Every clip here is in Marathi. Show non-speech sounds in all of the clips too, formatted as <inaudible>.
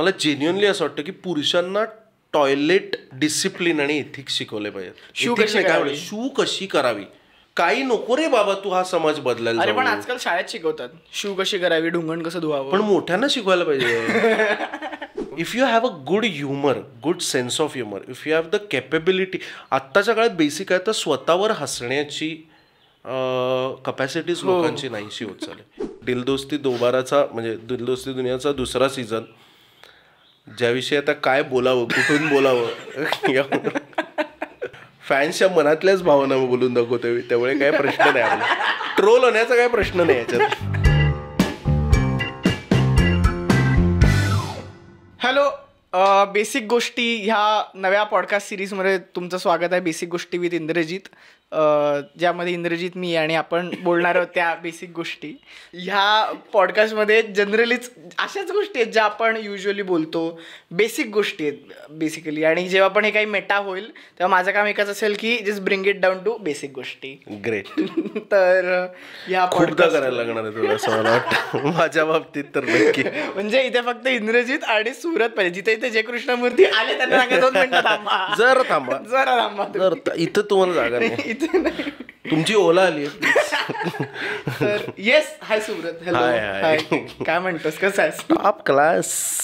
मला जेन्युअनली असं वाटतं की पुरुषांना टॉयलेट डिसिप्लिन आणि इथिक्स शिकवले पाहिजेत. शू कशी काय शू कशी करावी? काही नको रे बाबा तू हा समाज बदलायला अरे पण. आजकाल शाळेत शिकवतात. शू कशी करावी ढुंगण कसं धुवावं? पण मोठ्यांना शिकवायला पाहिजे. If you have a good humour good sense of humour if you have the capability आत्ताच्या काळात बेसिक आहे तर स्वतःवर हसण्याची कपॅसिटीज लोकांची नाहीशी होत चालली. दिलदोस्ती दोबाराचा म्हणजे दिलदोस्ती दुनियाचा दुसरा सीझन ज्याविषयी आता काय बोलावं कुठून बोलावं? फॅन्सच्या मनातल्याच भावना बोलून दाखवतो मी. त्यामुळे काय प्रश्न नाही आपला. ट्रोल होण्याचा काय प्रश्न नाही याच्यात. हॅलो बेसिक गोष्टी ह्या नव्या पॉडकास्ट सिरीजमध्ये तुमचं स्वागत आहे. बेसिक गोष्टी विथ इंद्रजित. ज्यामध्ये इंद्रजित मी आणि आपण बोलणार आहोत त्या बेसिक गोष्टी. ह्या पॉडकास्टमध्ये जनरलीच अशाच गोष्टी आहेत ज्या आपण युजली बोलतो. बेसिक गोष्टी आहेत बेसिकली आणि जेव्हा पण हे काही मेटा होईल तेव्हा माझं काम एकच असेल की just bring it down to basic गोष्टी. ग्रेट <laughs> तर ह्या podcast- करायला लागणार आहे तुला असं मला वाटतं. माझ्या बाबतीत तर नक्की. <laughs> म्हणजे इथे फक्त इंद्रजित आणि सुरत पाहिजे. जिथे इथे जे कृष्णमूर्ती आले त्यांना दोन मिनिटं थांबा. जर थांबा. जरा थांबा. जर इथं तुम्हाला जागा नाही. <laughs> तुमची ओला आली <laughs> तर yes hi Subrata. Hello. Hi काय म्हणतोस? कसं आहेस? टॉप क्लास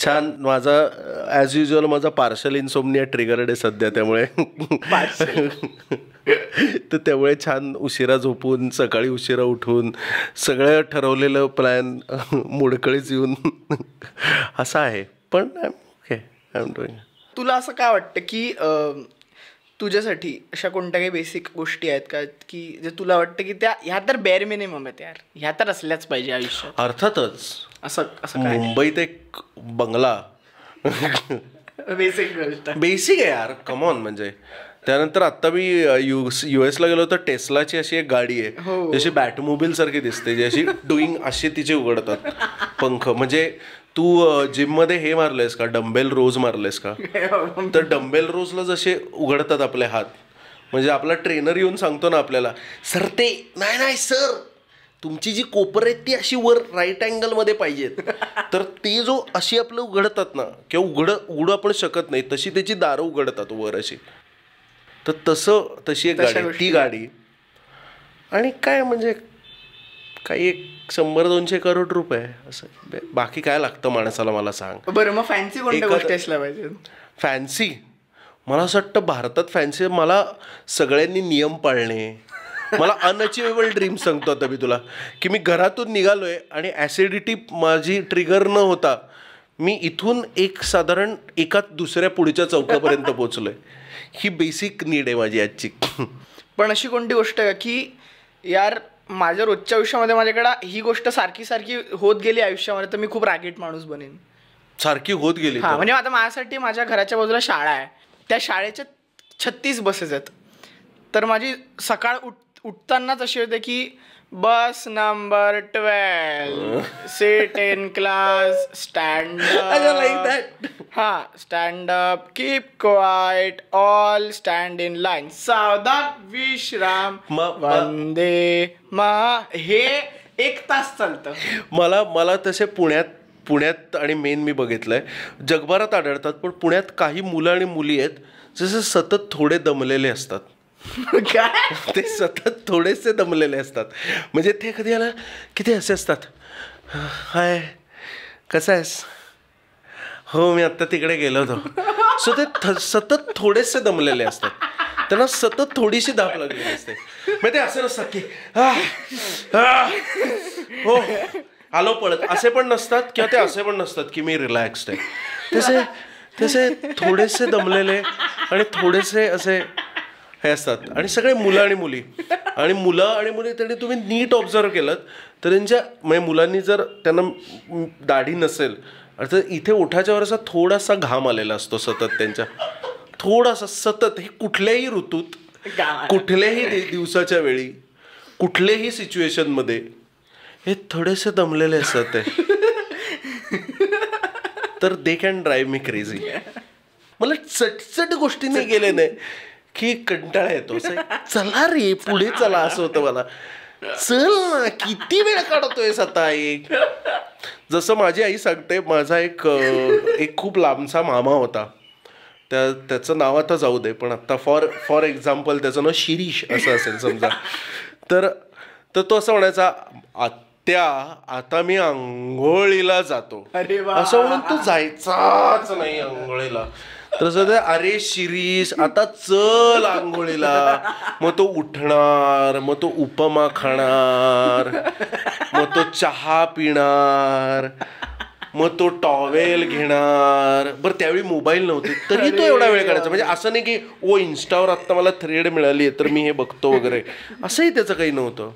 छान. माझा ॲज युजल माझा पार्शल इन्सोमनिया ट्रिगर्ड आहे सध्या त्यामुळे. <laughs> तर त्यामुळे छान उशिरा झोपून सकाळी उशिरा उठून सगळं ठरवलेलं प्लॅन <laughs> मोडकळीच येऊन. असं आहे. पण ओके आय एम डुईंग तुला असं काय वाटतं की तुझ्यासाठी अशा कोणत्या काही बेसिक गोष्टी आहेत का? की जे तुला वाटतं की त्या ह्या तर बेअर मिनिमम आहेत यार. ह्या तर असल्याच पाहिजे आयुष्यात. अर्थातच. असं असं काय? मुंबईत एक बंगला. बेसिक गोष्ट. बेसिक आहे यार कमॉन म्हणजे. त्यानंतर आता मी यू यू एसला गेलो तर टेस्लाची अशी एक गाडी आहे. जशी बॅटमोबिल सारखी दिसते जी अशी डुईंग असे तिचे उघडतात. पंख. म्हणजे तू जिममध्ये हे मारलेस का? डंबेल रोज मारलेस का? तर डंबेल रोजला जसे उघडतात आपले हात म्हणजे आपला ट्रेनर येऊन सांगतो ना आपल्याला सर ते नाही नाही सर तुमची जी कोपर आहेत ती अशी वर राईट अँगलमध्ये पाहिजेत. तर ते जो अशी आपलं उघडतात ना किंवा उघड उघडू आपण शकत नाही तशी त्याची दारं उघडतात वर अशी. तर तसं तशी एक गाडी ती गाडी. आणि काय म्हणजे काही एक शंभर दोनशे करोड रुपये असं. बाकी काय लागतं माणसाला मला सांग. बरं मग फॅन्सी कोणत्या गोष्टी असल्या पाहिजेत? फॅन्सी मला असं वाटतं भारतात फॅन्सी मला सगळ्यांनी नियम पाळणे. मला अनअचिवेबल ड्रीम सांगतो आता मी तुला. की मी घरातून निघालोय आणि ॲसिडिटी माझी ट्रिगर न होता मी इथून एक साधारण एका दुसऱ्या पुढच्या चौकापर्यंत पोचलोय ही बेसिक नीड आहे माझी आजची. पण अशी कोणती गोष्ट आहे का की यार माझ्या रोजच्या आयुष्यामध्ये माझ्याकडे ही गोष्ट सारखी सारखी होत गेली आयुष्यामध्ये तर मी खूप रागीट माणूस बनेन. सारखी होत गेली हा. म्हणजे आता माझ्यासाठी माझ्या घराच्या बाजूला शाळा आहे. त्या शाळेच्या छत्तीस बसेस आहेत. तर माझी सकाळ उठ उठतानाच अशी होते की bus number twelve. Seat in class stand like that. हा stand up keep quiet all stand in line सावधान विश्राम वंदे मा. हे एक तास चालतं. मला मला तसे पुण्यात पुण्यात आणि मेन मी बघितलंय. जगभरात आढळतात पण पुण्यात काही मुलं आणि मुली आहेत जसे सतत थोडे दमलेले असतात. काय? <laughs> ते सतत थोडेसे दमलेले असतात. म्हणजे ते कधी आला? किती असे असतात? हाय कसं आहेस? हो मी आत्ता तिकडे गेलो होतो. सो ते थ- सतत थोडेसे दमलेले असतात. त्यांना सतत थोडीशी धाप लागलेली असते. मग ते असे नसतात की हो आलो पळत असे पण नसतात किंवा ते असे पण नसतात की मी रिलॅक्स्ड आहे. तसे तसे थोडेसे दमलेले आणि थोडेसे असे हे असतात. आणि सगळे मुलं आणि मुली. आणि मुलं आणि मुली त्यांनी तुम्ही नीट ऑब्झर्व केलं तर त्यांच्या म्हणजे मुलांनी जर त्यांना दाढी नसेल तर इथे ओठाच्यावर असा थोडासा घाम आलेला असतो सतत त्यांच्या. थोडासा सतत हे कुठल्याही ऋतूत कुठल्याही दिवसाच्या वेळी कुठल्याही सिच्युएशनमध्ये हे थोडेसे दमलेले असतात ते. तर they can drive me crazy मला चटचट गोष्टीने गेले नाही. की कंटाळा येतो. चला रे पुढे चला असं होतं मला. चल ना किती वेळ काढतोय आता एक जसं माझी आई सांगते माझा एक एक खूप लांबचा मामा होता. त्या त्याचं नाव आता जाऊ दे पण आता फॉर फॉर एक्झाम्पल त्याचं नाव शिरीष असं असेल समजा. तर तर तो असं म्हणायचा आत्या आता मी आंघोळीला जातो. असं म्हणून तो जायचाच नाही आंघोळीला. तर असं ते अरे शिरीष आता चल आंघोळीला. मग तो उठणार मग तो उपमा खाणार मग तो चहा पिणार मग तो टॉवेल घेणार. बरं त्यावेळी मोबाईल नव्हते तरी तो एवढा वेळ काढायचा. म्हणजे असं नाही की ओ इन्स्टावर आत्ता मला थ्रेड मिळाली आहे तर मी हे बघतो वगैरे. असंही त्याचं काही नव्हतं.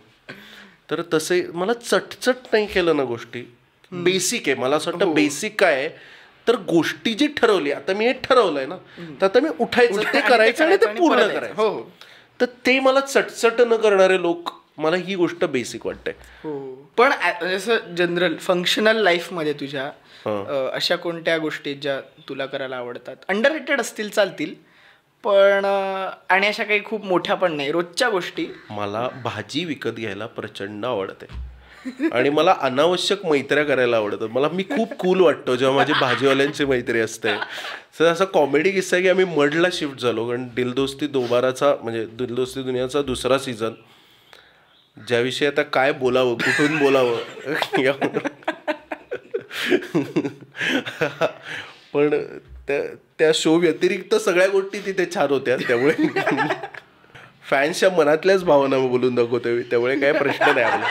तर तसे मला चटचट नाही केलं ना गोष्टी. बेसिक आहे. मला असं वाटतं बेसिक काय आहे तर गोष्टी जी ठरवली आता मी हे ठरवलंय ना तर आता मी उठायचं ते करायचं आणि ते पूर्ण. करायचं. हो हो. तर ते मला चटचट न करणारे लोक मला ही गोष्ट बेसिक वाटते. हो पण ä- जसं जनरल फंक्शनल लाईफमध्ये तुझ्या अशा कोणत्या गोष्टी ज्या तुला करायला आवडतात? अंडर रेटेड असतील चालतील पण आणि अशा काही खूप मोठ्या पण नाही. रोजच्या गोष्टी. मला भाजी विकत घ्यायला प्रचंड आवडते. आणि मला अनावश्यक मैत्र्या करायला आवडतात. मला मी खूप कूल वाटतो जेव्हा माझी भाजीवाल्यांची मैत्री असते. तर असा कॉमेडी किस्सा आहे की आम्ही मडला शिफ्ट झालो. कारण दिलदोस्ती दोबाराचा म्हणजे दिलदोस्ती दुनियाचा दुसरा सीझन ज्याविषयी आता काय बोलावं कुठून बोलावं <laughs> यावर. पण त्या त्या शो व्यतिरिक्त सगळ्या गोष्टी तिथे छान होत्या त्यामुळे. फॅन्सच्या मनातल्याच भावना बोलून दाखवतोय. त्यामुळे काय प्रश्न नाही आपला.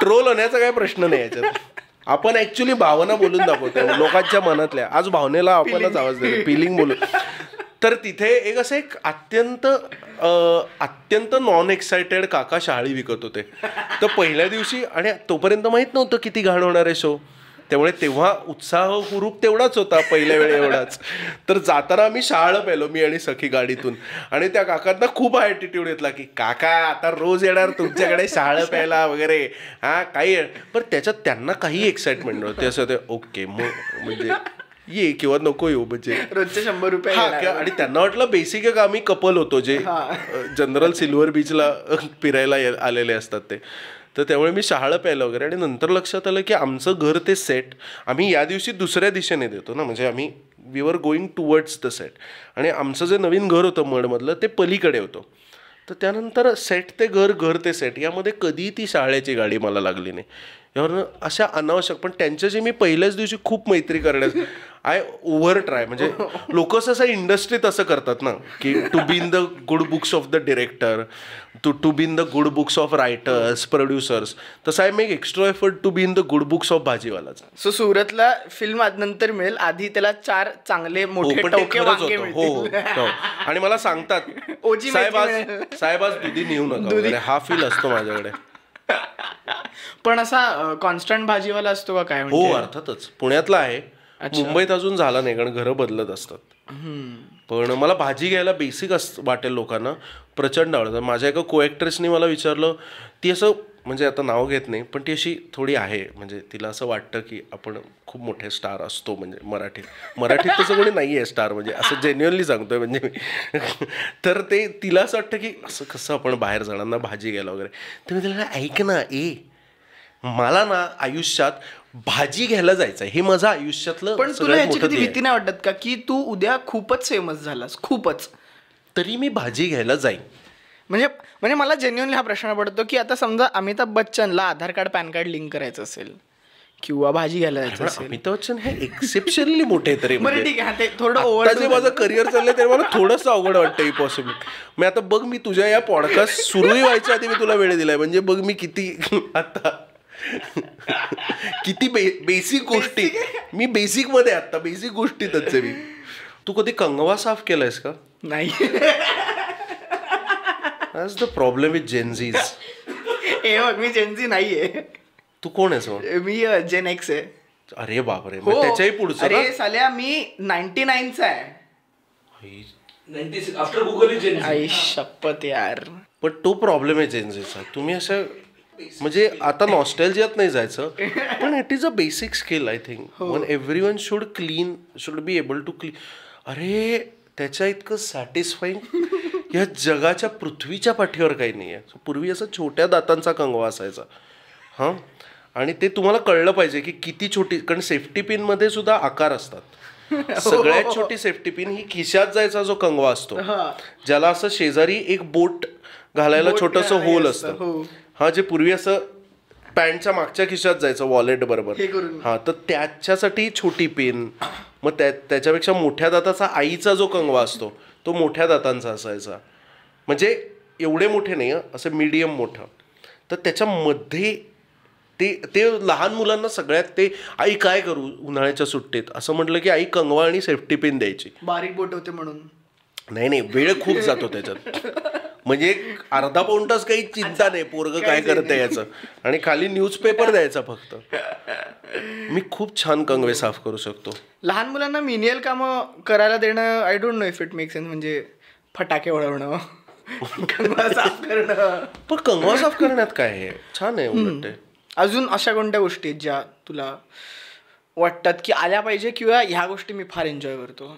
ट्रोल होण्याचा काय प्रश्न नाही याच्यात. आपण ऍक्च्युली भावना बोलून दाखवतोय. लोकांच्या मनातल्या. आज भावनेला आपणच आवाज देतो फिलिंग बोलू तर तिथे एक असं एक अत्यंत अत्यंत नॉन एक्सायटेड काका शाळी विकत होते. तर पहिल्या दिवशी आणि तोपर्यंत माहीत नव्हतं किती घाण होणार आहे शो त्यामुळे तेव्हा उत्साह हुरूप तेवढाच होता पहिल्या वेळे एवढाच. तर जाताना आम्ही शाळ पेलो मी आणि सखी गाडीतून. आणि त्या काकांना खूप ॲटिट्यूड येतला की काका आता रोज येणार तुमच्याकडे शाळ प्यायला वगैरे. हा काही पण त्याच्यात त्यांना काही एक्साइटमेंट नव्हते. असं ते ओके मग म्हणजे ये किंवा नको येऊ म्हणजे. रोजचे शंभर रुपये आणि त्यांना वाटलं बेसिक एक आम्ही कपल होतो जे जनरल सिल्वर बीचला फिरायला आलेले असतात ते. तर त्यामुळे मी शहाळं प्यायला वगैरे आणि नंतर लक्षात आलं की आमचं घर ते सेट आम्ही या दिवशी दुसऱ्या दिशेने देतो ना. म्हणजे आम्ही we were going towards the set आणि आमचं जे नवीन घर होतं मडमधलं ते पलीकडे होतं. तर त्यानंतर सेट ते घर घर ते सेट यामध्ये कधी ती शाळेची गाडी मला लागली नाही. यावरनं अशा अनावश्यक पण त्यांच्याशी मी पहिल्याच दिवशी खूप मैत्री करण्यास आय ओव्हर ट्राय म्हणजे लोक असं इंडस्ट्रीत असं करतात ना की to be in the good books of the director to to be in the good books of writers producers तसं I make extra effort to be in the good books of भाजीवालाचा. So सुरतला फिल्म नंतर मिळेल. आधी त्याला चार चांगले हो मोठे हो हो हो. आणि मला सांगतात <laughs> ओजी साहेब आज मेथी साहेब आज दुधी नेऊ नका हा फील असतो माझ्याकडे. <laughs> पण असा कॉन्स्टंट भाजीवाला असतो का काय हो म्हणजे अर्थातच. पुण्यातला आहे. मुंबईत अजून झाला नाही कारण घरं बदलत असतात. पण मला भाजी घ्यायला बेसिक अस वाटेल लोकांना प्रचंड आवडतं. माझ्या एका को ॲक्ट्रेसनी मला विचारलं ती असं म्हणजे आता नाव घेत नाही पण ती अशी थोडी आहे. म्हणजे तिला असं वाटतं की आपण खूप मोठे स्टार असतो म्हणजे मराठीत. मराठीत तसं कोणी नाही आहे स्टार म्हणजे असं जेन्युअनली सांगतोय म्हणजे मी. <laughs> तर ते तिला असं वाटतं की असं कसं आपण बाहेर जणांना भाजी घ्यायला वगैरे. तर मी तिला ऐक ना ए मला ना आयुष्यात भाजी घ्यायला जायचं हे माझं आयुष्यातलं पण तुला याची कधी. भीती नाही वाटत का? की तू उद्या खूपच फेमस झालास. खूपच. तरी मी भाजी घ्यायला जाईन. म्हणजे म्हणजे मला जेन्युअनली हा प्रश्न पडतो की आता समजा Amitabh बच्चनला Aadhaar card PAN card link करायचं असेल किंवा भाजी घ्यायला जायचं असेल. अमिताभ बच्चन हे एक्सेप्शनली मोठे तरी <laughs> बरं ठीक आहे ते थोडं ओव्हर जे माझं करिअर चाललंय ते मला थोडंसं अवघड वाटतं ही पॉसिबल मी आता बघ मी तुझ्या या पॉडकास्ट सुरूही व्हायच्या आधी मी तुला वेळ दिलाय. म्हणजे बघ मी किती <laughs> आता किती बे बेसिक गोष्टी. मी बेसिकमध्ये आता. बेसिक गोष्टीतच आहे मी. तू कधी कंगवा साफ केलायस का? नाही. द प्रॉब्लेम विथ जेनझीज हे बघ मी जेनजी नाहीये. तू कोण आहेस मग? मी जेन एक्स आहे. अरे बापरे. मग हो. त्याच्याही पुढचं अरे? साल्या मी नाईन्टी नाईनचा आहे. आफ्टर गुगल शपथ यार. पण तो प्रॉब्लेम आहे जेन्झीचा तुम्ही असं म्हणजे आता नॉस्टॅल्जियात नाही जायचं पण it is a basic skill I think one every one should clean should be able to clean अरे त्याच्या इतकं सॅटिस्फाईंग या जगाच्या पृथ्वीच्या पाठीवर काही नाही आहे पूर्वी असं छोट्या दातांचा कंगवा असायचा. हां? आणि ते तुम्हाला कळलं पाहिजे की किती छोटी कारण सेफ्टी पिनमध्ये सुद्धा आकार असतात. सगळ्यात छोटी सेफ्टी पिन ही खिशात जायचा जो कंगवा असतो. ज्याला असं शेजारी एक बोट घालायला छोटस हे होल असतं, असतं हो. जे पूर्वी असं पॅन्टच्या मागच्या खिशात जायचं वॉलेट बरोबर. हे तर त्याच्यासाठी छोटी पिन मग त्या त्याच्यापेक्षा मोठ्या दाताचा आईचा जो कंगवा असतो तो मोठ्या दातांचा असायचा. म्हणजे एवढे मोठे नाही असं मीडियम मोठं. तर त्याच्यामध्ये ते ते लहान मुलांना सगळ्यात ते आई काय करू उन्हाळ्याच्या सुट्टीत? असं म्हटलं की आई कंगवा आणि सेफ्टी पिन द्यायची. बारीक बोट होते म्हणून. नाही नाही वेळ खूप जातो त्याच्यात. <laughs> म्हणजे एक अर्धा पाऊण तास काही चिंता नाही पोरग काय करतं याचं. आणि खाली न्यूजपेपर <laughs> द्यायचा फक्त. मी खूप छान कंगवे साफ करू शकतो. लहान मुलांना मिनियल कामं करायला देणं I don't know if it make sense म्हणजे फटाके <laughs> कंगवा साफ करणं. पण कंगवा साफ करण्यात काय आहे? छान आहे उलट अजून अशा कोणत्या गोष्टी आहेत ज्या तुला वाटतात की आल्या पाहिजे किंवा ह्या गोष्टी मी फार एन्जॉय करतो?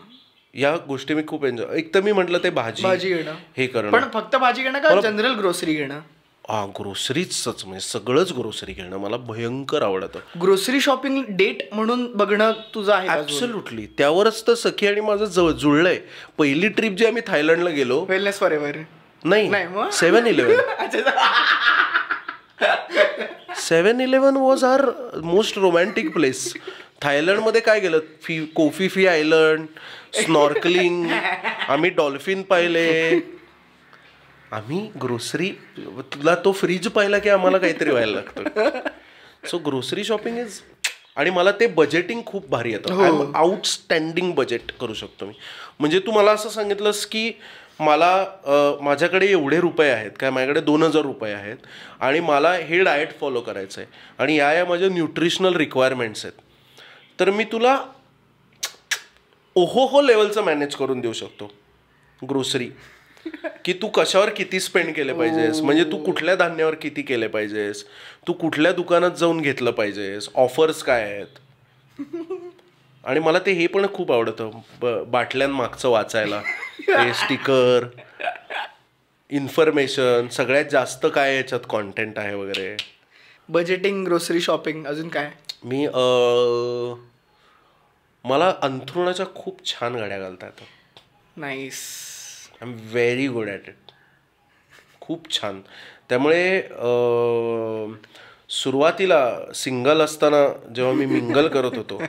या गोष्टी मी खूप एन्जॉय एक तर मी म्हटलं ते भाजी भाजी घेणं. हे करणं. पण फक्त भाजी घेणं का जनरल ग्रोसरी घेणं? हा ग्रोसरीच म्हणजे सगळंच ग्रोसरी घेणं. मला भयंकर आवडतं. ग्रोसरी शॉपिंग डेट म्हणून बघणं तुझं आहे ऍब्सोल्युटली त्यावरच तर सखी आणि माझं जवळ जुळलंय. पहिली ट्रिप जी आम्ही थायलंडला गेलो वेलनेस फॉर एव्हर नाही? Seven eleven seven eleven was our most romantic place थायलंडमध्ये काय गेलं? Phi Koh Phi Phi island snorkelling <laughs> आम्ही डॉल्फिन पाहिले. आम्ही ग्रोसरी तुला तो फ्रीज पाहिला की आम्हाला काहीतरी व्हायला लागतं? सो ग्रोसरी शॉपिंग इज आणि मला ते बजेटिंग खूप भारी येतं. आउटस्टँडिंग बजेट करू शकतो मी. म्हणजे तू मला असं सांगितलंस की मला माझ्याकडे एवढे रुपये आहेत काय माझ्याकडे दोन हजार रुपये आहेत आणि मला हे डाएट फॉलो करायचं आहे आणि या या माझ्या न्यूट्रिशनल रिक्वायरमेंट्स आहेत. तर मी तुला ओहो हो लेवलचं मॅनेज करून देऊ शकतो. ग्रोसरी की तू कशावर किती स्पेंड केले पाहिजेस? म्हणजे तू कुठल्या धान्यावर किती केले पाहिजेस? तू कुठल्या दुकानात जाऊन घेतलं पाहिजेस? ऑफर्स काय आहेत? आणि मला ते हे पण खूप आवडतं. ब- बाटल्यांमागचं वाचायला. ते स्टिकर इन्फॉर्मेशन सगळ्यात जास्त काय याच्यात कॉन्टेंट आहे वगैरे? बजेटिंग ग्रोसरी शॉपिंग अजून काय? मी अं, मला अंथरुणाच्या खूप छान गाड्या घालता येतात. Nice I am very good at it खूप छान. त्यामुळे सुरुवातीला सिंगल असताना जेव्हा मी मिंगल करत होतो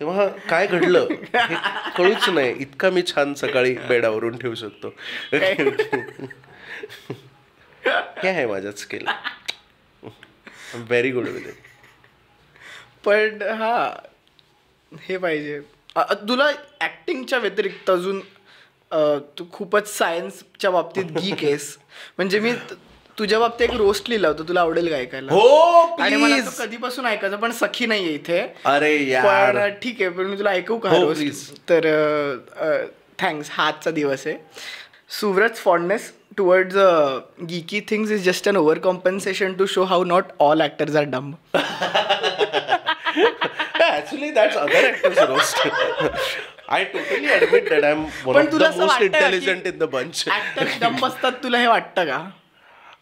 तेव्हा काय घडलं हे कळूच नाही. इतका मी छान सकाळी बेडावरून ठेवू शकतो. हे आहे माझ्यात skill. Very good with it पण हा हे पाहिजे. तुला ऍक्टिंगच्या व्यतिरिक्त अजून तू खूपच सायन्सच्या बाबतीत गीक आहेस. <laughs> म्हणजे मी तुझ्या बाबतीत एक रोस्ट लिहिला होता. तुला आवडेल का ऐकायला हो आणि मला तो कधीपासून ऐकायचं पण सखी नाहीये इथे. अरे पण ठीक आहे पण मी तुला ऐकू का हो, रोस्ट. तर थँक्स हा आजचा दिवस आहे. Suvrat fondness towards geeky things is just an over compensation to show how not all actors are dumb <laughs> Actually, that's other actors' roast. <laughs> I totally admit that I'm one पण of तुला the असं most वाटतं का intelligent की- in the bunch. ऍक्टर्स डम असतात तुला हे वाटतं का?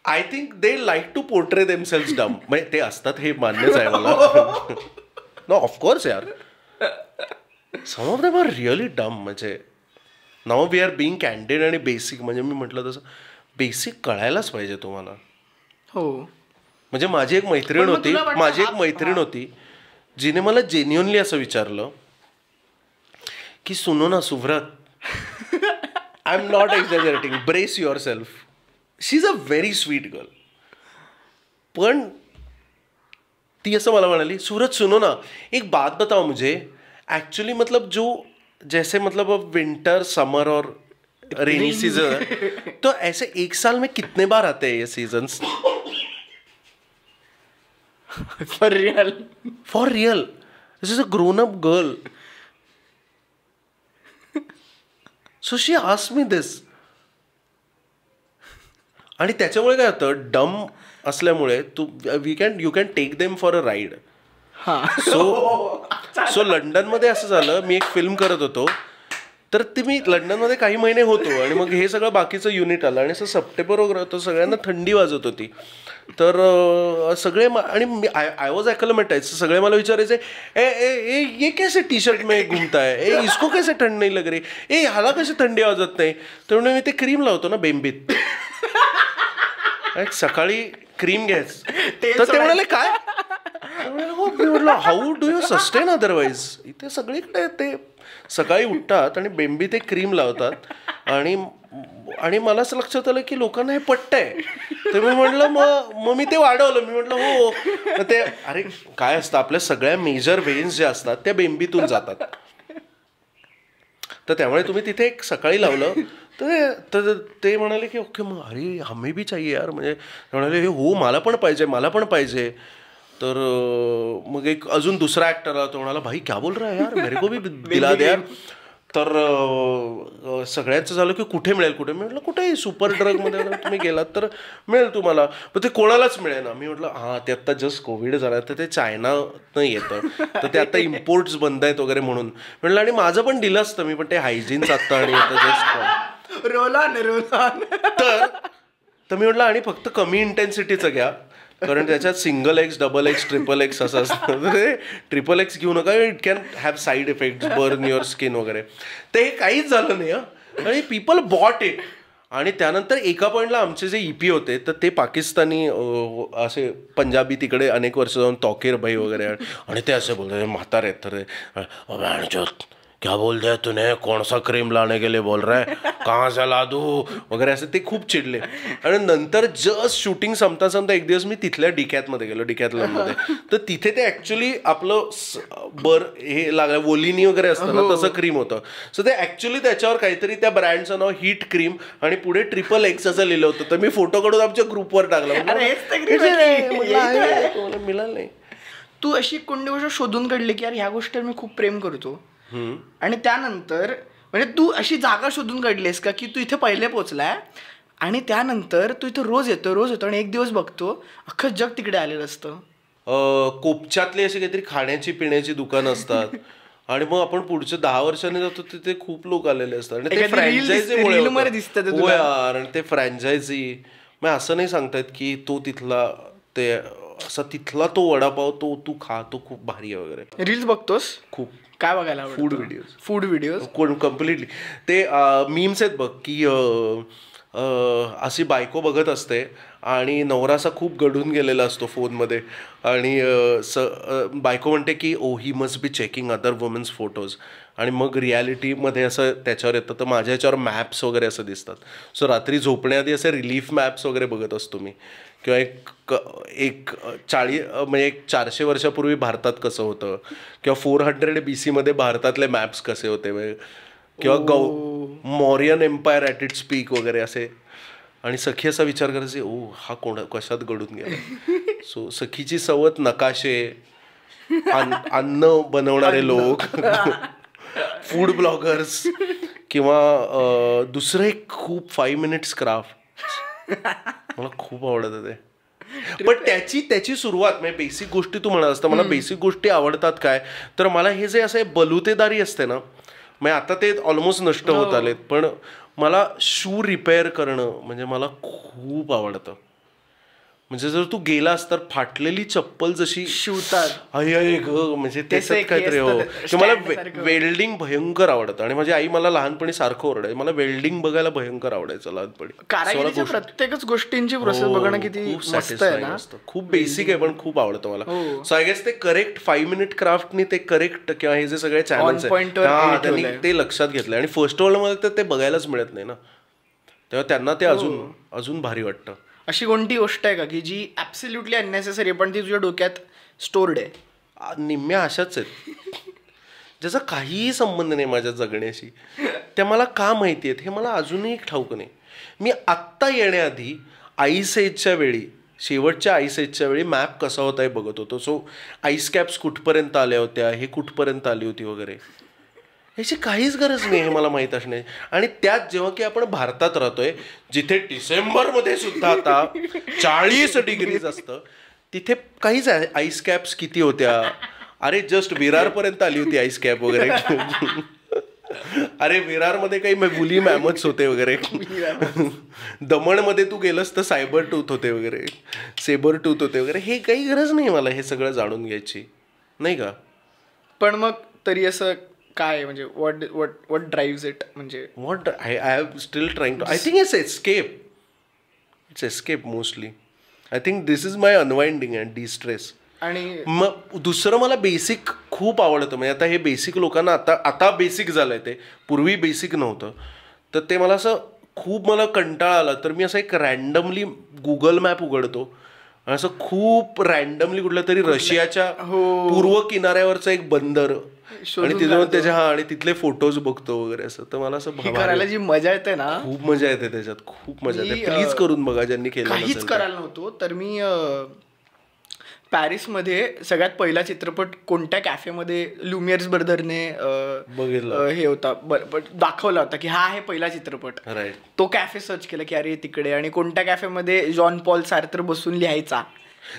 <laughs> I think they like to portray themselves dumb. म्हणजे ते असतात हे मान्यच आहे मला. नो ऑफकोर्स यार. Some of them are really dumb म्हणजे. Now we are being candid आणि बेसिक म्हणजे मी म्हटलं तसं बेसिक कळायलाच पाहिजे तुम्हाला. हो. म्हणजे माझी एक मैत्रीण होती माझी एक मैत्रीण होती जिने मला जेन्युअनली असं विचारलं की सुनो ना Suvrat. I am not exaggerating brace yourself she is a very sweet girl पण ती असं मला म्हणाली सूरज सुनो ना. एक बात बताओ मुझे. एक्चुअली मतलब जो जैसे मतलब अब विंटर समर और रेनी सीजन तो ऐसे एक साल में कितने बार आते हैं ये seasons <laughs> for real For real. This is a grown up girl. So she asked me this. आणि त्याच्यामुळे काय होतं डम असल्यामुळे तू we can you can take them for a ride so so लंडनमध्ये असं झालं मी एक फिल्म करत होतो तर ते मी लंडनमध्ये काही महिने होतो आणि मग हे सगळं बाकीचं युनिट आलं आणि असं सप्टेंबर वगैरे होतं सगळ्यांना थंडी वाजत होती तर सगळे आणि मी आय आय वॉज ॲकलमेटायचं सगळे मला विचारायचे ए ए ए ये कैसे टी शर्ट में घुमता है? ए इसको कैसे थंड नाही लग रही? ए ह्याला कशी थंडी वाजत नाही? तर म्हणून मी ते क्रीम लावतो ना बेंबीत एक सकाळी क्रीम घ्यायचं. तर ते म्हणाले काय? मी म्हटलं how do you sustain otherwise इथे सगळीकडे ते सकाळी उठतात आणि बेंबी ते क्रीम लावतात. आणि आणि मला असं लक्षात आलं की लोकांना हे पटतंय तर मी म्हटलं मग मग मी ते वाढवलं. मी म्हटलं हो मग ते अरे काय असतं? आपल्या सगळ्या मेजर वेन्स ज्या असतात त्या बेंबीतून जातात. तर त्यामुळे तुम्ही तिथे एक सकाळी लावलं. तर ते म्हणाले की ओके मग अरे हमें भी चाहिए यार. म्हणजे म्हणाले "हे हो मला पण पाहिजे मला पण पाहिजे. तर मग एक अजून दुसरा ॲक्टर आला तो म्हणाला भाई क्या बोल रहा है यार? मेरे को भी <laughs> दिला दे यार. तर सगळ्यांचं झालं की कुठे मिळेल कुठे मी म्हटलं कुठेही सुपर ड्रगमध्ये तुम्ही गेलात तर मिळेल तुम्हाला. पण ते कोणालाच मिळेल ना मी म्हटलं हां ते आत्ता जस्ट कोविड झालं तर ते चायनानं येतं. तर ते आता इम्पोर्ट्स बंद आहेत वगैरे म्हणून. म्हटलं आणि माझं पण दिलं असतं. मी पण ते हायजीनचं आत्ता आणि जस्ट रोलान रोलान. तर तर मी म्हटलं आणि फक्त कमी इंटेन्सिटीचं घ्या. कारण त्याच्यात single X double X triple X असं असतं. ते ट्रिपल एक्स घेऊ नका. It can have side effect burn your skin वगैरे. ते हे काहीच झालं नाही आणि पीपल बॉट इट आणि त्यानंतर एका पॉईंटला आमचे जे ईपी होते तर ते पाकिस्तानी असे पंजाबी तिकडे अनेक वर्ष जाऊन तौकीर भाई वगैरे आणि- ते असे बोलतात म्हातारे आहेत तर क्या बोल दिया तूने? कौन सा क्रीम लाने के लिए बोल रहा है? कहाँ से ला दू? वगैरे असे ते खूप चिडले. आणि नंतर जस्ट शूटिंग संपता संपता एक दिवस मी तिथल्या डिकॅतमध्ये गेलो डिकॅथलॉनमध्ये तर तिथे ते ॲक्च्युली आपलं बर हे लागलं वोलिनी वगैरे असतं ना तसं क्रीम होतं. सो ते ॲक्च्युली त्याच्यावर काहीतरी त्या ब्रँडचं नाव हिट क्रीम आणि पुढे ट्रिपल एक्स असं लिहिलं होतं. तर मी फोटो काढून आमच्या ग्रुपवर टाकला. "हे जे आहे." म्हटलं, आहे. मला मिळालं नाही. तू अशी कोणती गोष्ट शोधून काढली की यार ह्या गोष्टीवर मी खूप प्रेम करतो? आणि त्यानंतर म्हणजे तू अशी जागा शोधून काढलीस का की तू इथे पहिले पोचलाय आणि त्यानंतर तू इथे रोज येतो रोज येतो आणि एक दिवस बघतो अख्खं जग तिकडे आलेलं असतं. कोपच्यातली अशी काहीतरी खाण्याची पिण्याची दुकानं असतात. <laughs> आणि मग आपण पुढच्या दहा वर्षांनी जातो तिथे खूप लोक आलेले असतात. आणि ते फ्रँचायझीमुळे हो आणि ते फ्रँचायझी मग असं नाही सांगतायत की तो तिथला ते असा तिथला तो वडापाव तो तू खा तो खूप भारी आहे वगैरे. रील्स बघतोस? खूप. काय बघायला फूड व्हिडिओज फूड व्हिडिओज कोण कम्प्लिटली ते मीम्स आहेत बघ की अशी बायको बघत असते आणि नवरा असा खूप गढून गेलेला असतो फोनमध्ये. आणि स बायको म्हणते की ओ he must be checking other womens photos आणि मग रियालिटीमध्ये असं त्याच्यावर येतं. तर माझ्या याच्यावर मॅप्स वगैरे असं दिसतात. सो रात्री झोपण्याआधी असे रिलीफ मॅप्स वगैरे बघत असतो मी. किंवा एक क- एक चाळी म्हणजे एक चारशे वर्षापूर्वी भारतात कसं होतं? किंवा फोर हंड्रेड बी सीमध्ये भारतातले मॅप्स कसे होते? म्हणजे किंवा गौ Mauryan empire at its peak वगैरे असे. आणि सखी असा विचार करायचे ओ हा कोण कशात घडून गेला? <laughs> सो सखीची सवत नकाशे अन्न बनवणारे लोक <laughs> फूड ब्लॉगर्स किंवा दुसरं एक खूप फाईव्ह मिनिट्स क्राफ्ट मला खूप आवडतं ते. पण त्याची त्याची सुरुवात म्हणजे बेसिक गोष्टी तू म्हणत असता मला बेसिक गोष्टी आवडतात काय? तर मला हे जे असे बलुतेदारी असते ना म्हणजे आता ते ऑलमोस्ट नष्ट होत आलेत. पण मला शू रिपेअर करणं म्हणजे मला खूप आवडतं. म्हणजे जर तू गेलास तर फाटलेली चप्पल जशी शिवतात. अय ग म्हणजे त्याच्यात हे काहीतरी हो. मला. वेल्डिंग भयंकर आवडतं. आणि माझी आई मला लहानपणी सारखं ओरडायची मला वेल्डिंग बघायला भयंकर आवडायचं लहानपणी. प्रत्येकच गोष्टींची प्रोसेस हो, बघणं किती खूप बेसिक आहे पण खूप आवडतं मला. सो आय गेस ते करेक्ट फाईव्ह मिनिट क्राफ्टनी ते करेक्ट किंवा हे जे सगळे चॅनल्स त्यांनी. ते लक्षात घेतलं आणि फर्स्ट वर्ल्डमध्ये तर ते बघायलाच मिळत नाही ना. तेव्हा त्यांना ते हो. अजून अजून भारी वाटतं. अशी कोणती गोष्ट आहे का की जी ॲब्सल्युटली अननेसेसरी पण ती तुझ्या डोक्यात स्टोर्ड आहे? निम्म्या अशाच आहेत. ज्याचा काहीही संबंध नाही माझ्या जगण्याशी. त्या मला का माहिती आहेत हे मला अजूनही ठाऊक नाही. मी आत्ता येण्याआधी आईस एजच्या वेळी शेवटच्या आईस एजच्या वेळी मॅप कसा होता हे बघत होतो. सो आईस कॅप्स कुठपर्यंत आल्या होत्या हे कुठपर्यंत आली होती वगैरे. याची काहीच गरज नाही हे मला माहीत असण्याची आणि त्यात जेव्हा की आपण भारतात राहतोय जिथे डिसेंबरमध्ये सुद्धा आता चाळीस डिग्रीज असतं तिथे काहीच आईस कॅप्स किती होत्या? अरे जस्ट विरारपर्यंत आली होती आईस कॅप वगैरे. अरे विरारमध्ये काही मुली मॅमच होते वगैरे. दमणमध्ये तू गेलंस तर सायबर टूथ होते वगैरे. सेबर टूथ होते वगैरे. हे काही गरज नाही मला हे सगळं जाणून घ्यायची. नाही का? पण मग तरी असं काय म्हणजे what what what drive it म्हणजे what I I have still trying to I think it's escape it's escape mostly I think this is my unwinding and destress आणि मग दुसरं मला बेसिक खूप आवडतं. म्हणजे आता हे बेसिक लोकांना आता आता बेसिक झालंय ते. पूर्वी बेसिक नव्हतं. तर ते मला असं खूप मला कंटाळा आला. तर मी असं एक रॅन्डमली गुगल मॅप उघडतो. असं खूप रॅन्डमली कुठल्या तरी रशियाच्या पूर्व किनाऱ्यावरचं एक बंदर. आणि तिथं त्याच्या हा आणि तिथले फोटोज बघतो वगैरे असं. तर मला असं हे करायला जी मजा येते ना खूप मजा येते त्याच्यात. खूप मजा येते. प्लीज करून बघा ज्यांनी केलं काहीच. करायला नव्हतो. तर मी पॅरिसमध्ये सगळ्यात पहिला चित्रपट कोणत्या कॅफेमध्ये लुमियर्स ब्रदरने हे होता. दाखवला होता की हा आहे पहिला चित्रपट. तो कॅफे सर्च केला की अरे तिकडे आणि कोणत्या कॅफेमध्ये जॉन पॉल सार्टर बसून लिहायचा.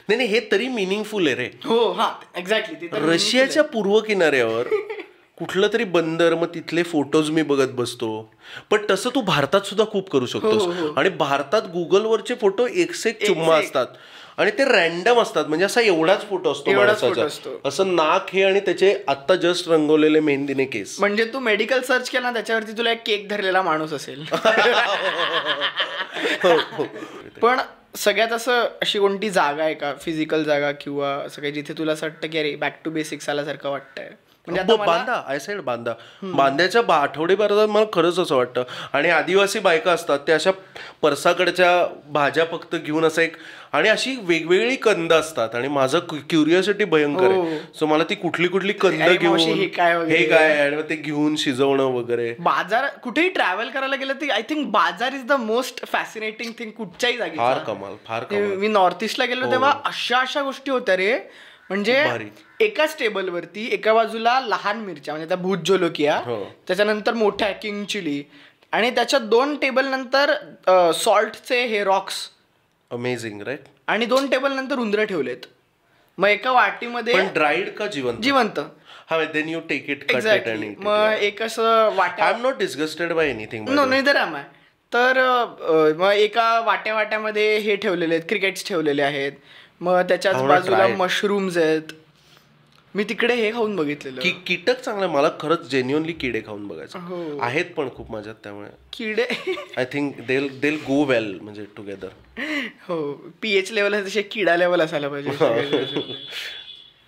नाही नाही हे तरी मिनिंगफुल आहे रे. हो हा एक्झॅक्टली रशियाच्या पूर्व किनाऱ्यावर <laughs> कुठलं तरी बंदर मग तिथले फोटोज मी बघत बसतो. पण तसं तू भारतात सुद्धा खूप करू शकतोस. आणि भारतात गुगलवरचे फोटो एकसे एक चुम्मा असतात. आणि ते रॅन्डम असतात. म्हणजे असा एवढाच फोटो असतो माणसाचा. असं नाक हे आणि त्याचे आत्ता जस्ट रंगवलेले मेहंदीने केस. म्हणजे तू मेडिकल सर्च केला ना त्याच्यावरती तुला एक केक धरलेला माणूस असेल. <laughs> पण सगळ्यात असं अशी कोणती जागा आहे का? फिजिकल जागा किंवा असं काही जिथे तुला असं वाटतं की अरे बॅक टू बेसिक्स आल्यासारखं वाटतंय? म्हणजे हो, बांधा आय साईड बांधा बांध्याच्या आठवडेभरात मला खरंच असं वाटतं. आणि आदिवासी बायका असतात त्या अशा परसाकडच्या भाज्या फक्त घेऊन असं एक आणि अशी वेगवेगळी कंद असतात. आणि माझं क्युरियोसिटी भयंकर आहे. सो मला ती कुठली कुठली कंद हो. घेऊन हे काय? हे ते घेऊन शिजवणं वगैरे. बाजार कुठेही ट्रॅव्हल करायला गेलं तर I think bazaar is the most fascinating thing कुठच्याही फार जागी कमाल फार कमाल. मी नॉर्थ ईस्टला गेलो तेव्हा अशा अशा गोष्टी होत्या रे. म्हणजे. एकाच टेबलवरती एका बाजूला लहान मिरच्या म्हणजे त्या भूत जोलोकिया हो. त्याच्यानंतर मोठ्या किंग चिली आणि त्याच्या दोन टेबल नंतर सॉल्टचे हे रॉक्स. अमेझिंग राईट आणि दोन टेबल नंतर उंदरं ठेवलेत. मग एका वाटीमध्ये ड्राईड का जिवंत? जिवंत. Then you take it exactly मग एक असं वाट्या I am not disgusted by anything no नाही तर आम तर मग एका वाट्या वाट्यामध्ये हे ठेवलेले आहेत क्रिकेट्स ठेवलेले आहेत. मग त्याच्याच बाजूला. मशरूम्स आहेत. मी तिकडे हे खाऊन बघितलेलं. की कीटक चांगलं मला खरंच जेन्युअनली किडे खाऊन हो. बघायचं आहेत पण खूप माझ्यात त्यामुळे. किडे? आय थिंक देल देल गो वेल म्हणजे टुगेदर हो. पीएच लेवल तसे किडा लेवल असायला पाहिजे.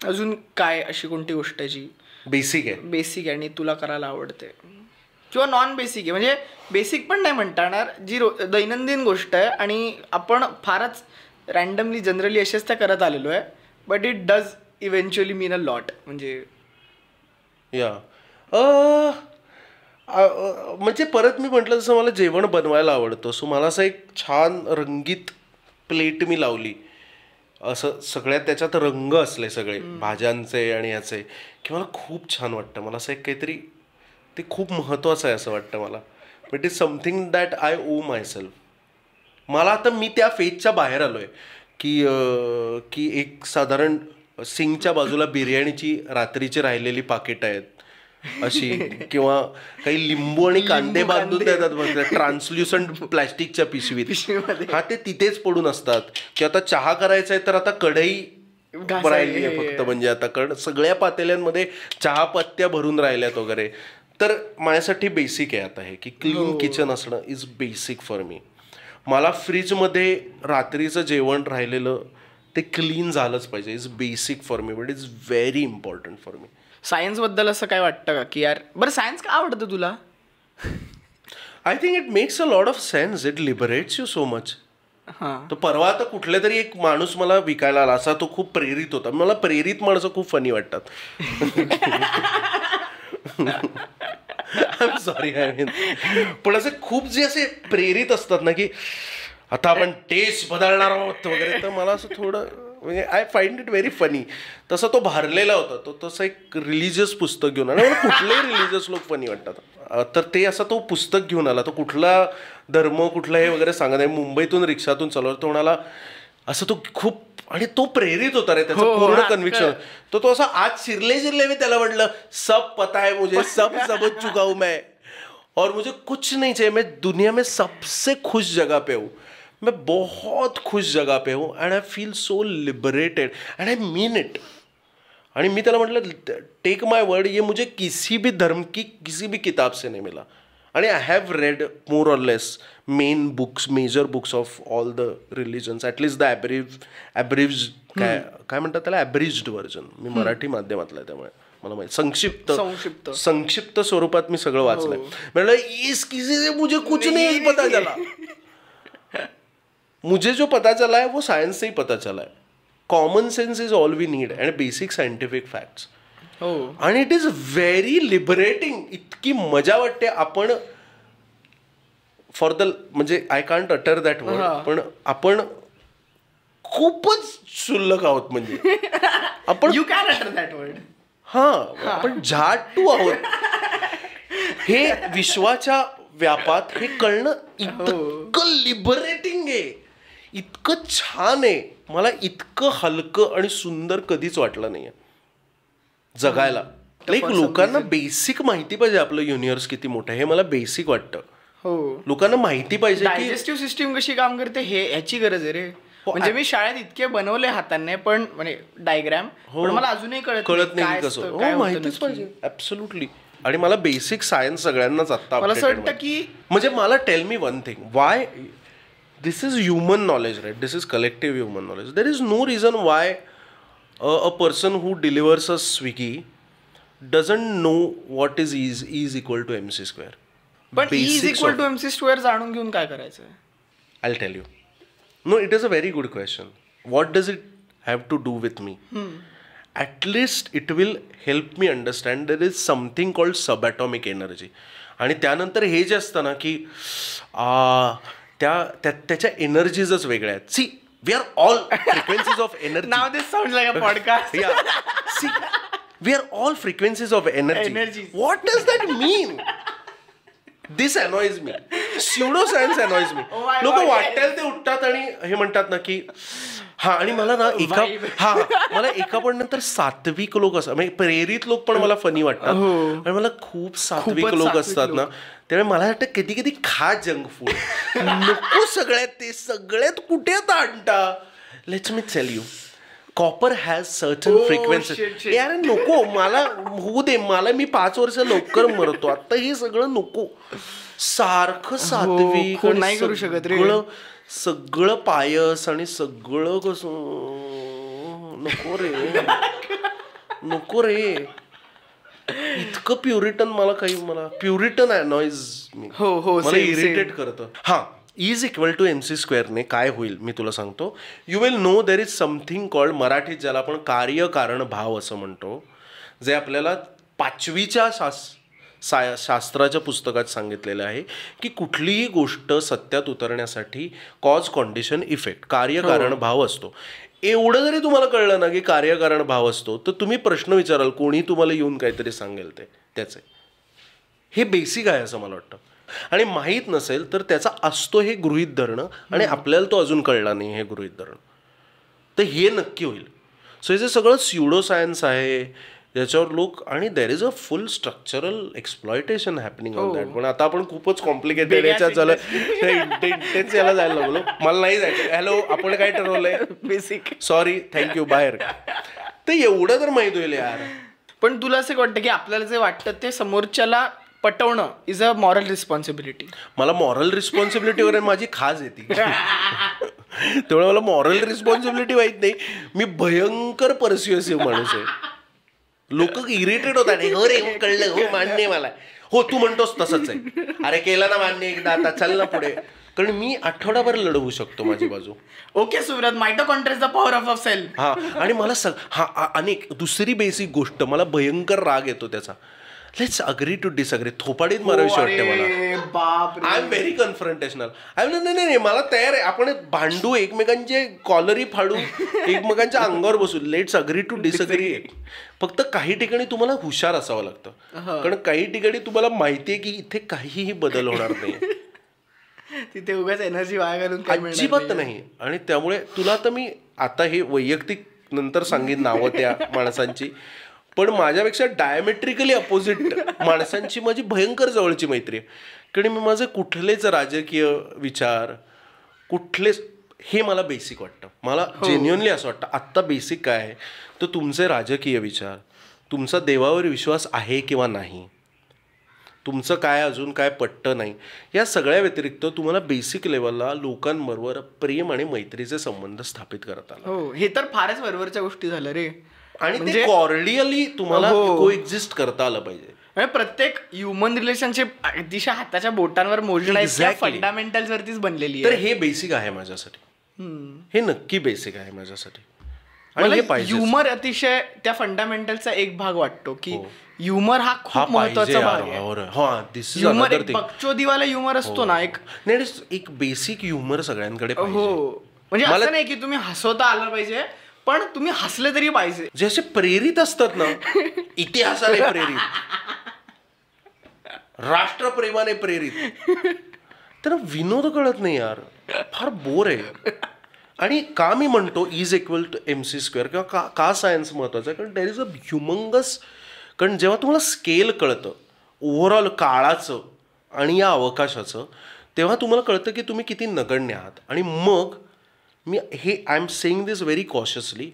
अजून काय अशी कोणती गोष्ट आहे जी बेसिक आहे. बेसिक आहे आणि तुला करायला आवडते? किंवा नॉन बेसिक आहे. म्हणजे बेसिक पण नाही म्हणता येणार जी रो दैनंदिन गोष्ट आहे आणि आपण फारच रॅन्डमली जनरली असेच त्या करत आलेलो आहे. But it does eventually mean a lot म्हणजे या म्हणजे परत मी म्हटलं जसं मला जेवण बनवायला आवडतं. सो मला असं एक छान रंगीत प्लेट मी लावली. असं सगळ्यात त्याच्यात रंग असले सगळे भाज्यांचे आणि याचे की मला खूप छान वाटतं. मला असं एक काहीतरी ते खूप महत्त्वाचं आहे असं वाटतं मला. It is something that I owe myself मला आता मी त्या फेजच्या बाहेर आलोय. की अं, की एक साधारण सिंगच्या बाजूला बिर्याणीची रात्रीची राहिलेली पाकिट आहेत. अशी किंवा काही लिंबू आणि कांदे बांधून देतात ट्रान्सल्युसंट प्लॅस्टिकच्या पिशवीत. हा ते तिथेच पडून असतात. की आता चहा करायचा आहे तर आता कढई राहिली आहे फक्त म्हणजे आता कारण सगळ्या पातेल्यांमध्ये चहा पत्त्या भरून राहिल्यात वगैरे. तर माझ्यासाठी बेसिक आहे आता हे की क्लीन किचन असणं इज बेसिक फॉर मी मला फ्रीजमध्ये रात्रीचं जेवण राहिलेलं ते क्लीन झालंच पाहिजे. Is basic for me but is very important for me सायन्सबद्दल असं काय वाटतं का? की यार बरं सायन्स का आवडतं तुला? I think it makes a lot of sense it liberates you so much हां. तो परवा आता कुठल्या तरी एक माणूस मला विकायला आला. असा तो खूप प्रेरित होता. मला प्रेरित माणसं खूप फनी वाटतात. सॉरी आय मीन पण असे खूप जे असे प्रेरित असतात ना की आता आपण टेस्ट बदलणार आहोत वगैरे तर मला असं थोडं म्हणजे I find it very funny तसा तो भरलेला होता तो तसं एक रिलिजियस पुस्तक घेऊन आला. मला कुठलेही रिलिजियस लोक फनी वाटतात. तर ते असा तो पुस्तक घेऊन आला. तो कुठला धर्म कुठला हे वगैरे सांगत आहे मुंबईतून रिक्षातून चालवला. तो म्हणाला असं तो खूप आणि तो प्रेरित होता रे त्याचं हो, हो, पूर्ण कन्व्हिक्शन तो तो असा आज शिरले शिरले मी त्याला म्हटलं सब पता है मुझे सब समझ चुका हूं मैं. और मुझे कुछ नहीं चाहिए. मैं दुनिया में सबसे खुश जगह पे हूँ. मैं बहुत खुश जगह पे हूँ and I feel so liberated and I mean it आणि मी त्याला म्हटलं टेक माय वर्ड ये मुझे किसी भी धर्म की किसी भी किताब से नहीं मिला. आणि I have read more or less main books major books of all the religions at least the abridge abridged काय काय म्हणतात त्याला? ॲब्रिज्ड व्हर्जन मी मराठी माध्यमातला आहे त्यामुळे. मला माहिती. संक्षिप्त. संक्षिप्त. संक्षिप्त स्वरूपात मी सगळं वाचलंय. म्हणलं इस किसी से मुझे कुछ नहीं पता चला. <laughs> मुझे जो पता चला है वो साइंस से ही पता चला है। Common sense is all we need and basic scientific facts हो आणि इट इज व्हेरी लिबरेटिंग इतकी मजा वाटते आपण फॉर द म्हणजे आय कांट अटर दॅट हा. वर्ड पण आपण खूपच शुल्लक आहोत म्हणजे. आपण you can utter that word हा आपण झाटू आहोत. हे विश्वाच्या व्यापात हे कळणं इतकं लिबरेटिंग आहे. इतकं छान आहे. मला इतकं हलकं आणि सुंदर कधीच वाटलं नाहीये. जगायला. लाईक लोकांना बेसिक माहिती पाहिजे आपलं युनिव्हर्स किती मोठं आहे हे मला बेसिक वाटतं. हो. लोकांना माहिती पाहिजे डायजेस्टिव्ह सिस्टीम कशी काम करते हे ह्याची गरज आहे रे. हो, म्हणजे मी शाळेत इतके बनवले हाताने पण म्हणजे डायग्राम पण मला अजूनही कळत कळत नाही कसं. हो होतं माहितीच. पाहिजे. ऍब्सोल्युटली आणि मला बेसिक सायन्स सगळ्यांनाच आत्ता मला असं वाटतं. की म्हणजे मला tell me one thing why this is human knowledge right this is collective human knowledge there is no reason why a person who delivers a Swiggy doesn't know what is is is equal to M C square पण is equal to MC square जाणून घेऊन काय करायचं I'll tell you. No, it is a very good question. What does it have to do with me? At least it will help me understand there is something called subatomic energy. आणि त्यानंतर हे जे असतं ना की त्या त्या त्याच्या एनर्जीजच वेगळ्या आहेत. See we are all frequencies of energy see we are all frequencies of energy what does that mean this annoys me science annoys me लोक वाटेल ते उठतात आणि हे म्हणतात ना की हा आणि मला ना एका. हा मला एका पण नंतर सात्विक लोक असतात. म्हणजे प्रेरित लोक पण मला फनी वाटतात. आणि मला खूप सात्विक लोक सात्विक असतात ना. त्यामुळे मला वाटतं कधी कधी खा जंक फूड नको सगळ्यात ते सगळ्यात कुठे आणता? Let's me tell you copper has certain frequency. यार नको. मला होऊ दे. मला मी पाच वर्ष लवकर मरतो. आता हे सगळं नको. सारखं सात्विक खूप आणि नाही करू शकत रे. सगळं पायस आणि सगळं कसं? नको रे. नको रे. इतकं प्युरिटन मला काही मला प्युरिटन अनॉइज मी. हो, हो, मला इरिटेट करतं. हा is equal to M C स्क्वेअरने काय होईल मी तुला सांगतो. You will know there is something called मराठीत ज्याला आपण कार्य कारण भाव असं म्हणतो. जे आपल्याला पाचवीच्या शास साय शास्त्राच्या पुस्तकात सांगितलेलं आहे की कुठलीही गोष्ट सत्यात उतरण्यासाठी कॉज कॉन्डिशन इफेक्ट कार्यकारण भाव असतो. एवढं जरी तुम्हाला कळलं ना की कार्यकारण भाव असतो तर तुम्ही प्रश्न विचाराल कोणी तुम्हाला येऊन काहीतरी सांगेल ते? त्याचे. हे बेसिक आहे असं मला वाटतं. आणि माहीत नसेल तर त्याचा असतो हे गृहित धरणं आणि आपल्याला तो अजून कळला नाही हे गृहित धरणं. तर हे नक्की होईल. सो हे जे सगळं स्युडो सायन्स आहे ज्याच्यावर लोक आणि there is a full structural exploitation happening on that पण आता आपण खूपच कॉम्प्लिकेटेड याच्यात झालं इंटेन्स याला जायला लागलो. मला नाही जायचं. हॅलो आपण काय ठरवलंय? बेसिक सॉरी थँक्यू बाहेर तर एवढं तर माहीत होईल यार. पण तुला असं वाटतं की आपल्याला जे वाटतं ते समोरच्याला पटवणं इज अ मॉरल रिस्पॉन्सिबिलिटी मला मॉरल रिस्पॉन्सिबिलिटीवर माझी खाज येते. त्यामुळे मला मॉरल रिस्पॉन्सिबिलिटी माहीत नाही. मी भयंकर परस्युएसिव्ह माणूस आहे. लोक इरिटेट होतात. हो रे हो कळलं हो मान्य मला. हो तू म्हणतोस तसंच आहे. अरे केलं ना मान्य एकदा आता चल ना पुढे. कारण मी आठवडाभर लढवू शकतो माझी बाजू. Okay Subrat mitochondria the power of of cell हा आणि मला सग हा अनेक दुसरी बेसिक गोष्ट मला भयंकर राग येतो त्याचा. लेट्स अग्री टू डिसअग्री थोपाडीत मारावीशी वाटते मला. I am very confrontational I नाही नाही नाही मला तयार आहे. आपण भांडू एकमेकांचे कॉलरी फाडू <laughs> एकमेकांच्या अंगावर बसू. लेट्स अग्री टू डिसअग्री फक्त काही ठिकाणी तुम्हाला हुशार असावं लागतं. कारण काही ठिकाणी तुम्हाला माहिती आहे की इथे काहीही बदल होणार नाही. <laughs> तिथे उगाच एनर्जी वाया घालून अजिबात नाही. आणि त्यामुळे तुला आता मी आता हे वैयक्तिक नंतर सांगेन नावं त्या माणसांची. पण माझ्यापेक्षा डायमेट्रिकली अपोजिट माणसांची माझी भयंकर जवळची मैत्री आहे. कारण मी माझे कुठलेच राजकीय विचार कुठलेच हे मला बेसिक वाटतं. मला जेन्युअनली असं वाटतं आत्ता बेसिक काय आहे? तर तुमचे राजकीय विचार तुमचा देवावर विश्वास आहे किंवा नाही? तुमचं काय अजून काय पटतं नाही? या सगळ्या व्यतिरिक्त तुम्हाला बेसिक लेवलला लोकांबरोबर प्रेम आणि मैत्रीचे संबंध स्थापित करता आला. हो हे तर फारच वरवरच्या गोष्टी झाल्या रे. आणि ते म्हणजे- कॉर्डियली तुम्हाला हो. को एक्झिस्ट करता आलं पाहिजे. म्हणजे प्रत्येक ह्युमन रिलेशनशिप अतिशय हाताच्या बोटांवर मोजण्या. फंडामेंटल्स वरतीच बनलेली तर हे बेसिक आहे माझ्यासाठी. हे नक्की बेसिक आहे माझ्यासाठी. हे ह्युमर अतिशय त्या फंडामेंटलचा एक भाग वाटतो की ह्युमर हा हा खूप महत्त्वाचा भाग हा ह्युमर बकचोदीवाला ह्युमर असतो ना एक नाही एक बेसिक ह्युमर सगळ्यांकडे हो. म्हणजे असं नाही की तुम्ही हसवता आलं पाहिजे पण तुम्ही हसले तरी पाहिजे. जे असे प्रेरित असतात ना इतिहासाने प्रेरित. राष्ट्रप्रेमाने प्रेरित. तर विनोद कळत नाही यार. फार बोर आहे. आणि का मी म्हणतो is equal to M C square किंवा का का सायन्स महत्वाचं आहे? कारण डेर इज अ ह्युमंगस कारण जेव्हा तुम्हाला स्केल कळतं ओव्हरऑल काळाचं आणि या अवकाशाचं तेव्हा तुम्हाला कळतं की तुम्ही किती नगण्य आहात. आणि मग मी हे I am saying this very cautiously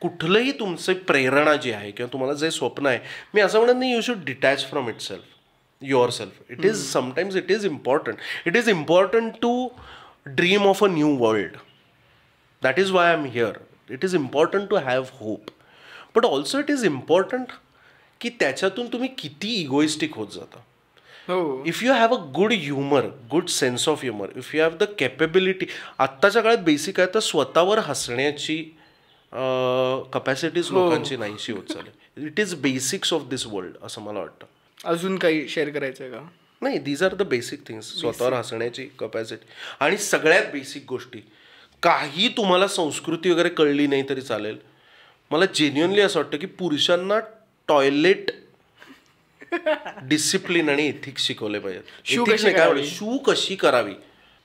कुठलंही तुमचं प्रेरणा जी आहे किंवा तुम्हाला जे स्वप्न आहे मी असं म्हणत नाही you should detach from itself yourself it is sometimes it is important it is important to dream of a new world that is why I am here it is important to have hope but also it is important की त्याच्यातून तुम्ही किती इगोइस्टिक होत जाता. If you have a good humour good sense of humour if you have the capability आत्ताच्या काळात बेसिक आहे तर स्वतःवर हसण्याची कपॅसिटीज लोकांची नाहीशी होत चालेल. It is basics of this world असं मला वाटतं. अजून काही शेअर करायचंय का? नाही these are the basic things स्वतःवर हसण्याची कपॅसिटी आणि सगळ्यात बेसिक गोष्टी काही तुम्हाला संस्कृती वगैरे कळली नाही तरी चालेल. मला जेन्युअनली असं वाटतं की पुरुषांना टॉयलेट डिसिप्लिन आणि एथिक्स शिकवले पाहिजेत. शू कशी नाही, करावी? म्हणू, शू कशी करावी?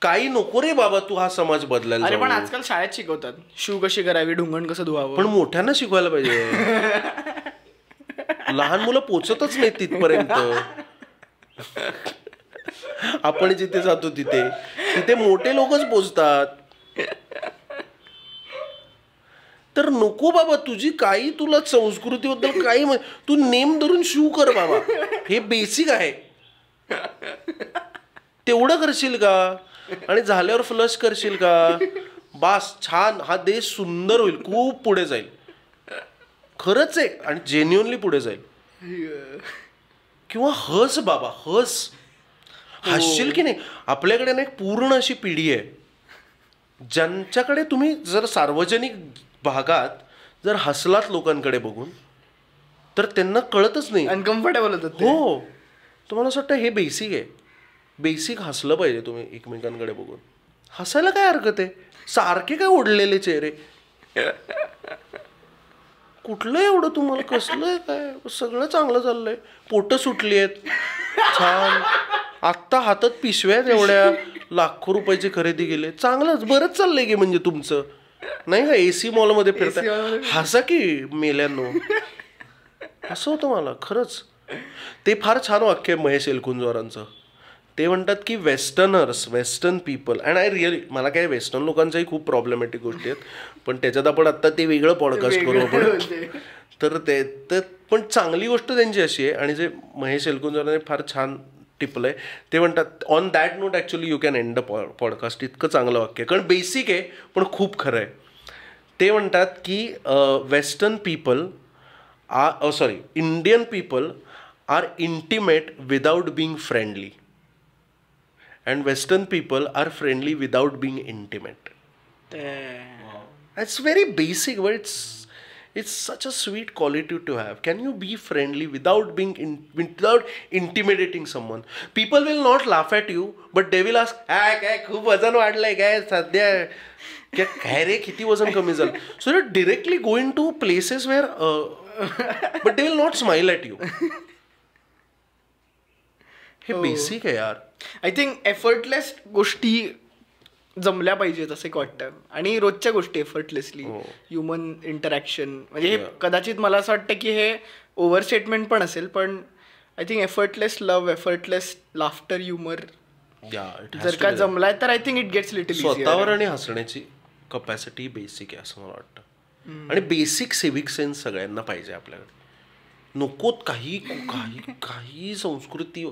काही नको रे बाबा तू हा समाज बदलायला अरे पण. आजकाल शाळेत शिकवतात. शू कशी करावी? ढुंगण कसं धुवावं? पण मोठ्यांना शिकवायला पाहिजे. <laughs> लहान मुलं पोचतच नाहीत तिथपर्यंत. आपण जिथे जातो तिथे. तिथे मोठे लोकच पोचतात. तर नको बाबा तुझी काही तुला संस्कृतीबद्दल काही तू नेम धरून शिव कर बाबा. हे बेसिक आहे. तेवढं करशील का? आणि झाल्यावर फ्लश करशील का? बास छान हा देश सुंदर होईल खूप पुढे जाईल. खरंच आहे आणि जेन्युअनली पुढे जाईल. किंवा हस बाबा हस. हसशील की नाही? आपल्याकडे ना एक पूर्ण अशी पिढी आहे. ज्यांच्याकडे तुम्ही जर सार्वजनिक भागात जर हसलात लोकांकडे बघून तर त्यांना कळतच नाही. अनकम्फर्टेबल होतात ते. हो. तुम्हाला असं वाटतं हे बेसिक आहे. बेसिक हसलं पाहिजे तुम्ही एकमेकांकडे बघून. हसायला काय हरकत आहे? सारखे काय ओढलेले चेहरे? कुठलं एवढं तुम्हाला? कसलं आहे काय? सगळं चांगलं चाललंय. पोटं सुटली आहेत. छान. आत्ता हातात पिशव्या आहेत एवढ्या. लाखो रुपयाची खरेदी केली. चांगलंच. बरंच चाललंय की म्हणजे तुमचं. नाही का एसी मॉलमध्ये फिरताय. हसा की मेल्यांनो? असं होतं मला खरंच. ते फार छान वाक्य आहे महेश एलकुंजवारांचं. ते म्हणतात की westerners western people and I really मला काय वेस्टर्न लोकांच्याही खूप प्रॉब्लेमॅटिक गोष्टी आहेत. पण त्याच्यात आपण आत्ता ते वेगळं पॉडकास्ट करू आपण. तर ते तर पण चांगली गोष्ट त्यांची अशी आहे आणि जे महेश एलकुंजवाराने फार छान टिपलंय ते म्हणतात on that note actually you can end the podcast इतकं चांगलं वाक्य आहे. कारण बेसिक आहे पण खूप खरं आहे. ते म्हणतात की western people are sorry Indian people are intimate without being friendly and western people are friendly without being intimate It's very basic, but it's it's such a sweet quality to have. Can you be friendly without being in, without intimidating someone? People will not laugh at you, but they will ask, "काय काय खूप वजन वाढलंय काय सध्या काय काय रे किती वजन कमी झालं so you directly going to places where but they will not smile at you हे बेसिक आहे यार आय थिंक एफर्टलेस गोष्टी जमल्या पाहिजेत असं एक वाटतं. आणि रोजच्या गोष्टी एफर्टलेसली. ह्युमन इंटरॅक्शन म्हणजे हे कदाचित मला असं वाटतं की हे ओव्हर स्टेटमेंट पण असेल पण I think effortless love effortless laughter humour जर का. जमलाय तर I think it gets little स्वतःवर आणि हसण्याची कपॅसिटी बेसिक आहे असं मला वाटतं. आणि बेसिक सिव्हिक सेन्स सगळ्यांना पाहिजे आपल्याकडे. नकोत काही काही काही संस्कृती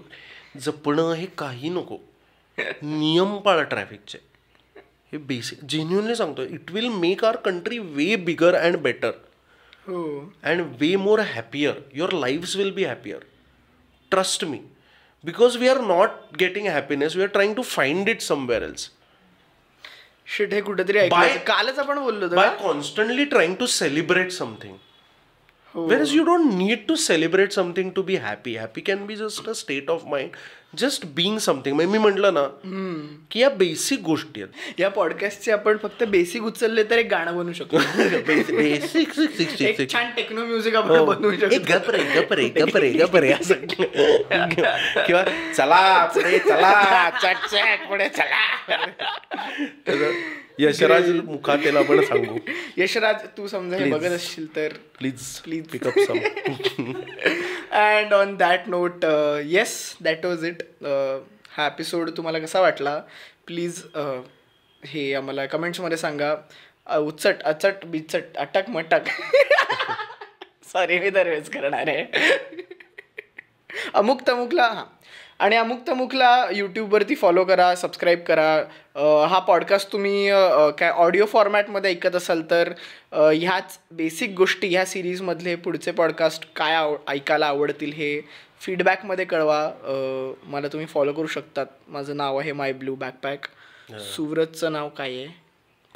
जपणं हे काही नको. नियम पाळा ट्रॅफिकचे हे बेसिक जेन्युनली सांगतो it will make our country way bigger and better हो and way more happier your lifes will be happier trust me because we are not getting happiness we are trying to find it somewhere else shit हे कुठेतरी ऐकलं कालच आपण बोललो होतो by ना? constantly trying to celebrate something. हो. Whereas you don't need to celebrate something to be happy. Happy can be just a state of mind, just being something. म्हणजे मी म्हटलं ना की या बेसिक गोष्टी आहेत. या पॉडकास्टचे आपण फक्त बेसिक उचलले तर एक गाणं बनवू शकतो. <laughs> बेसिक <laughs> एक छान टेक्नो म्युझिक आपण बनवू शकतो. गपरे गपरे गपरे गपरे असं. <laughs> किंवा चला पुढे चला चट चट पुढे चला. यशराज मुखात त्याला आपण सांगू. <laughs> यशराज तू समजा हे. बघत असशील तर please Please. Pick up some and on that note yes that was it हा एपिसोड तुम्हाला कसा वाटला? प्लीज हे आम्हाला कमेंट्समध्ये सांगा. अ, उचट अचट बिचट अटक मटक. <laughs> सॉरी मी दरवेळेस करणार आहे. अमुक तमुकला हां. आणि अमुक तमुकला यूट्यूबवरती फॉलो करा सबस्क्राईब करा. हा पॉडकास्ट तुम्ही काय ऑडिओ फॉर्मॅटमध्ये ऐकत असाल तर ह्याच बेसिक गोष्टी ह्या सिरीजमधले पुढचे पॉडकास्ट काय आव ऐकायला आवडतील हे फीडबॅकमध्ये कळवा. मला तुम्ही फॉलो करू शकतात. माझं नाव आहे माय ब्लू बॅकपॅक सुव्रतचं नाव काय आहे?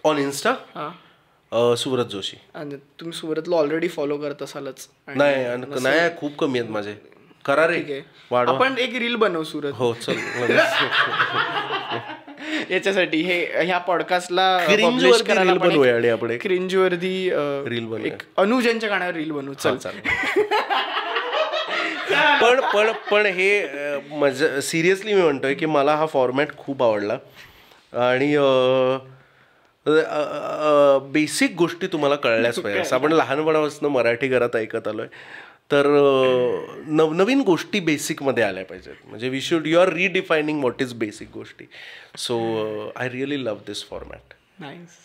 ऑन इन्स्टा हां. सुब्रत जोशी. आणि तुम्ही सुव्रतला ऑलरेडी फॉलो करत असालच. नाही नाही खूप कमी आहेत माझे. करा रे आपण एक रील बनवू सुरत हो चल. <laughs> याच्यासाठी हे ह्या पॉडकास्टला एक बनवूया आणि आपण एक. cringe वरती Reel बनवूया. एक अनुजनच्या गाण्यावर रील बनवू चल चालेल. <laughs> पण पण पण हे मजा सिरियसली मी म्हणतोय की मला हा फॉर्मॅट खूप आवडला आणि बेसिक गोष्टी तुम्हाला कळल्याच पाहिजे <laughs> असं आपण लहानपणापासून मराठी घरात ऐकत आलोय तर नवनवीन गोष्टी बेसिकमध्ये आल्या पाहिजेत. म्हणजे we should you are redefining what is basic गोष्टी. So I really love this format nice